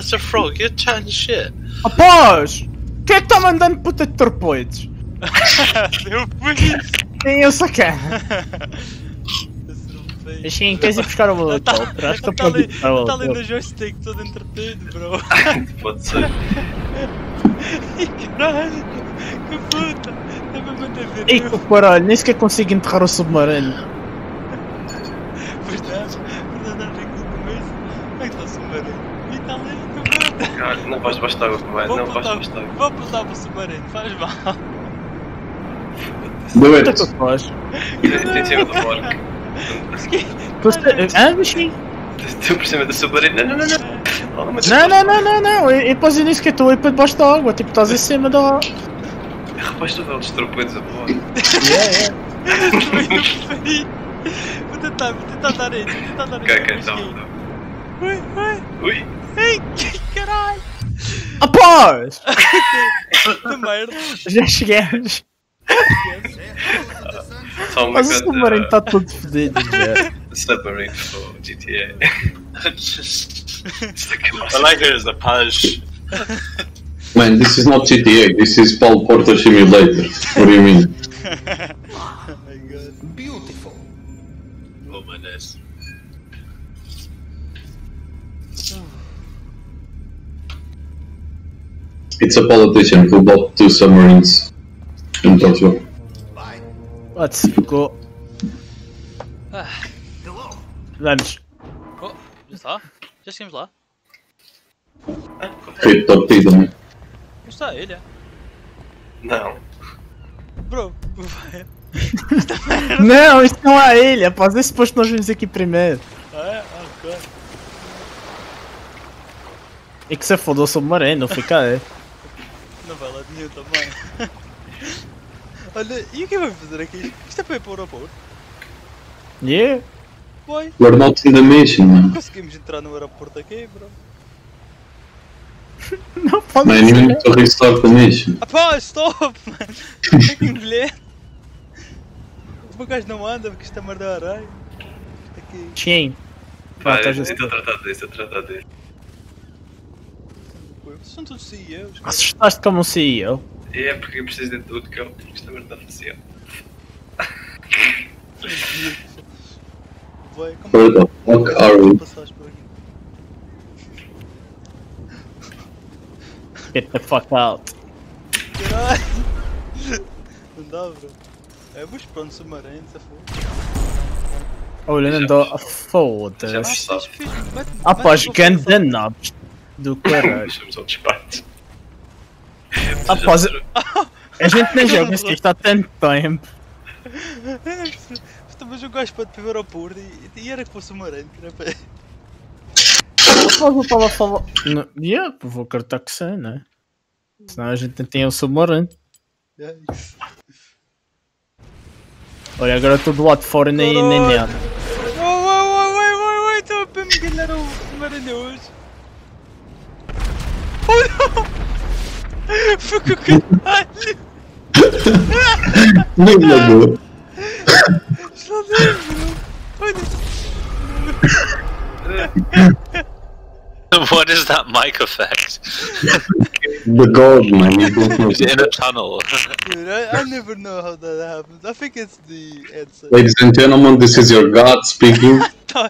that's a frog. You're chatting shit. Após! Quem é que tá mandando puta de torpoides? Eu. Quem é o sacana? Fez. Deixem queres ir buscar o valor Tá, Acho que eu tá ali, ir buscar o tá ali no joystick todo entretido, bro. Pode ser. Ih, caralho. Que puta. Tá me mandando ver. Eita caralho, nem sequer consigo enterrar o submarino. Verdade. Verdade, aqui no começo. Como é que está o submarino? Ih, tá ali, que puta. Caralho, não vais debaixo de água, vai. Vou Não vais apontar, debaixo de água. vou apontar para o submarino, faz mal. Do que é que it. faz? Tem em cima do barco. Ah, bichinho? Estou por cima do submarino. Não, não, não, não. Oh, mas Não, não, não, não, não. E e depois eu disse que eu estou aí para debaixo da água. Tipo, estás em cima da água. Rapaz, tu vê os tropeços a voar. Vou tentar, vou tentar dar ele, vou tentar dar ele. Ok, ok, então. então. Ui, ui, Ui! Após! Que merda. Já chegamos. Só uma Mas o submarino está todo fedido já. Submarine for GTA. I like it as a page. Man, this is not GTA, this is Paul Porter Simulator. What do you mean? Oh my god. Oh, my days. It's a politician who bought two submarines in Portugal. Let's go. Vamos. Oh, já está? Já chegamos lá? Feito torpedo, man. Onde está a ilha? Não. Bro, vai. Não, isto não é a ilha. Após esse posto nós vimos aqui primeiro. Ah, é? Ah, ok. E que se foda o submarino, fica aí. Nenhum também. Olha, e o que vai fazer aqui? Isto é para ir para o aeroporto? Yeah. Boy, We're not in the mission, man. conseguimos entrar no aeroporto aqui, bro. Não pode Man, you ser. need to restart the mission. Ah pá, stop, mano! Tem que engolir. O meu gajo não anda porque isto é merda de areia. Aqui. Sim. Pá, Ah, estás a- estou a tratar disso, estou a tratar disso. Vocês são todos CEOs. cara. Assustaste como um CEO. É porque eu preciso de tudo que eu. Isto é merda facial. Vai, como Where the fuck are we? passares por aqui? Get the fuck out. Caralho! Não dá, bro. É, vou esperar no submarino, se for. Olha, não dá. Foda-se. Ah, no grande coração. nabos do caralho. Ah, pós, a gente nem joga assim, isto há tanto tempo. Mas o gajo pode para o aeroporto e, e era que fosse o submarino, que era para. Após eu estava a falar. Não, yeah, vou acreditar que sim, né? Senão a gente não tem o submarino. É isso. Olha, agora estou do lado de fora e nem, nada. Oi, oi, oi, oi, oi, oi, estou para me ganhar o submarino hoje. Oh não! Foi com o caralho! Liga, bro. Já lembro! Olha! what is that mic effect? The god, man. You don't. He's in a tunnel. Dude, I, I never know how that happens. I think it's the headset. Ladies and gentlemen, this is your god speaking. Tá,